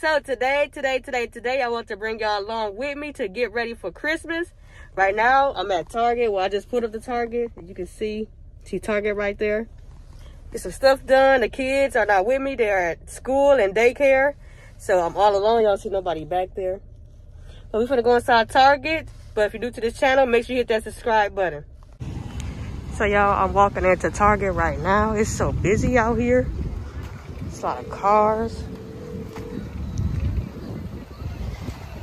So today, today, today, today, I want to bring y'all along with me to get ready for Christmas. Right now, I'm at Target. Well, I just put up the Target. You can see, see Target right there. Get some stuff done. The kids are not with me. They're at school and daycare. So I'm all alone. Y'all see nobody back there. But we're gonna go inside Target. But if you're new to this channel, make sure you hit that subscribe button. So y'all, I'm walking into Target right now. It's so busy out here. It's a lot of cars.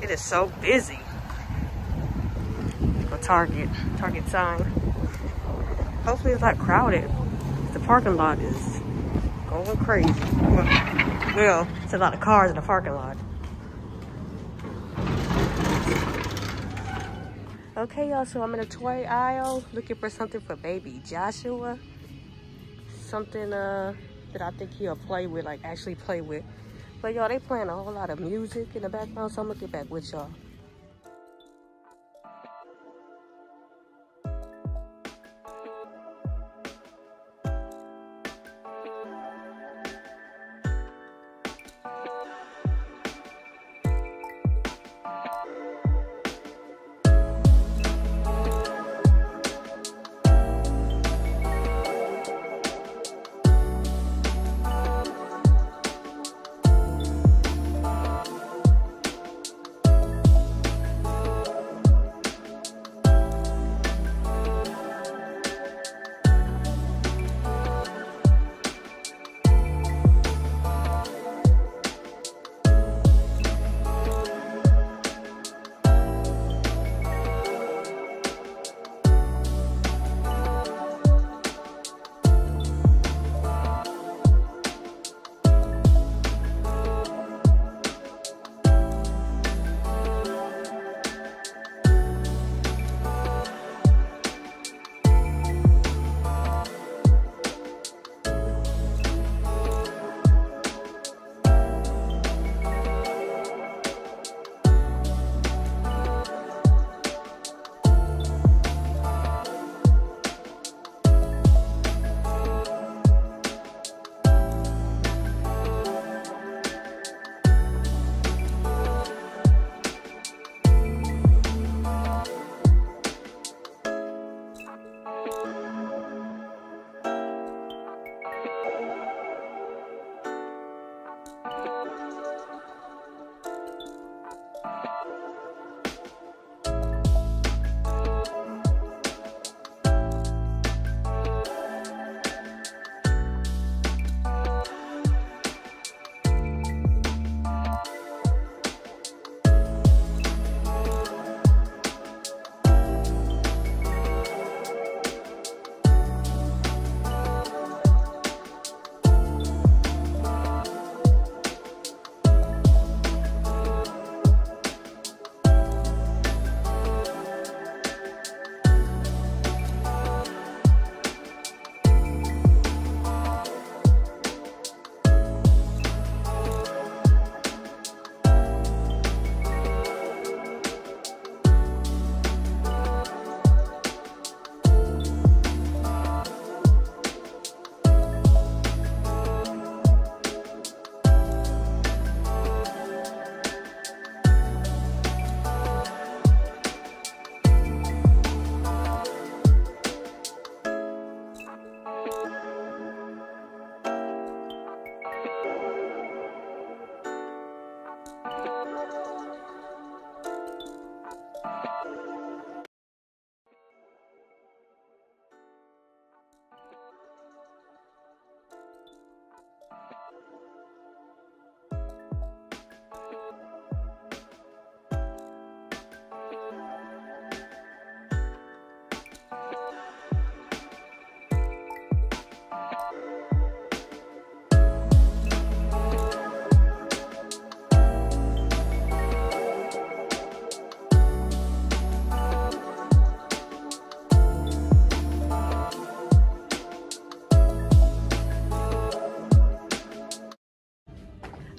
It is so busy. A Target, Target sign. Hopefully it's not crowded. The parking lot is going crazy. Well, well, it's a lot of cars in the parking lot. Okay, y'all, so I'm in a toy aisle looking for something for baby Joshua. Something uh that I think he'll play with, like actually play with. But y'all, they playing a whole lot of music in the background, so I'm gonna get back with y'all.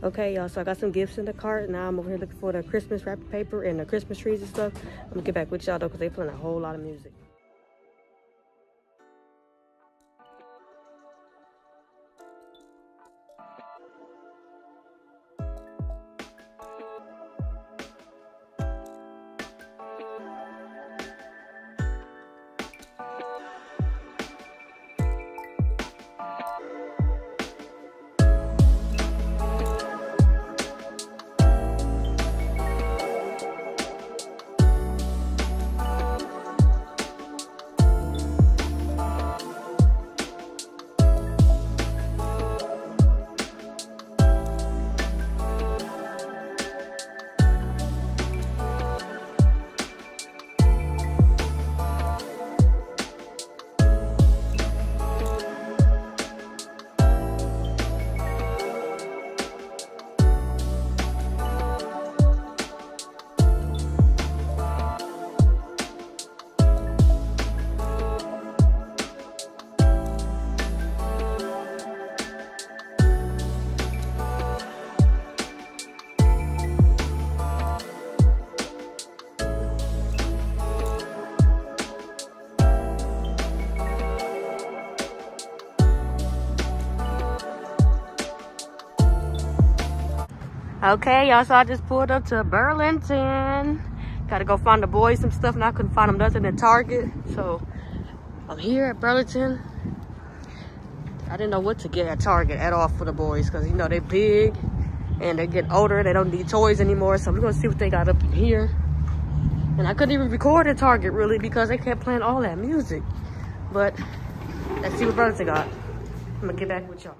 Okay, y'all, so I got some gifts in the cart. Now I'm over here looking for the Christmas wrapping paper and the Christmas trees and stuff. I'm gonna get back with y'all though, because they playing a whole lot of music. Okay, y'all, so I just pulled up to Burlington. Gotta go find the boys some stuff, and I couldn't find them nothing at Target. So I'm here at Burlington. I didn't know what to get at Target at all for the boys because, you know, they're big and they get older. They don't need toys anymore. So we're to see what they got up in here. And I couldn't even record at Target, really, because they kept playing all that music. But let's see what Burlington got. I'm to get back with y'all.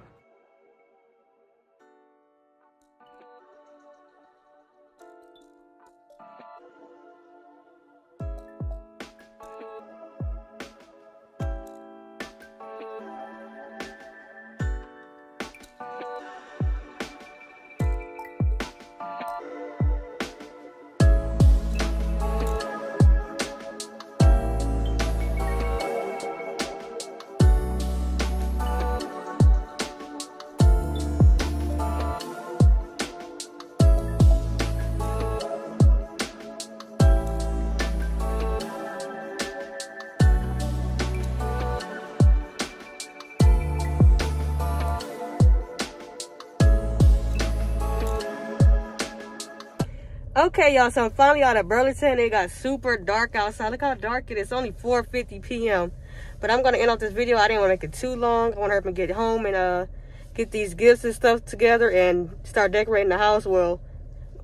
Okay, y'all, so I'm finally out of Burlington. It got super dark outside. Look how dark it is. It's only 4.50 p.m. But I'm going to end off this video. I didn't want to make it too long. I want to help me get home and uh, get these gifts and stuff together and start decorating the house. Well,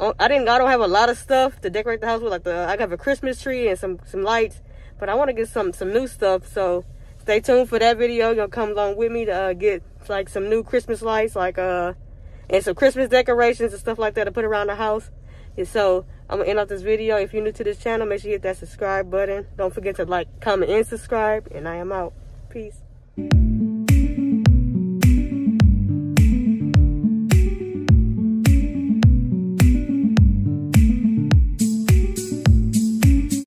oh, I didn't. I don't have a lot of stuff to decorate the house with. Like the, I have a Christmas tree and some some lights. But I want to get some some new stuff. So stay tuned for that video. Gonna come along with me to uh, get like some new Christmas lights, like uh, and some Christmas decorations and stuff like that to put around the house. And so I'm gonna end off this video. If you're new to this channel, make sure you hit that subscribe button. Don't forget to like, comment, and subscribe. And I am out. Peace.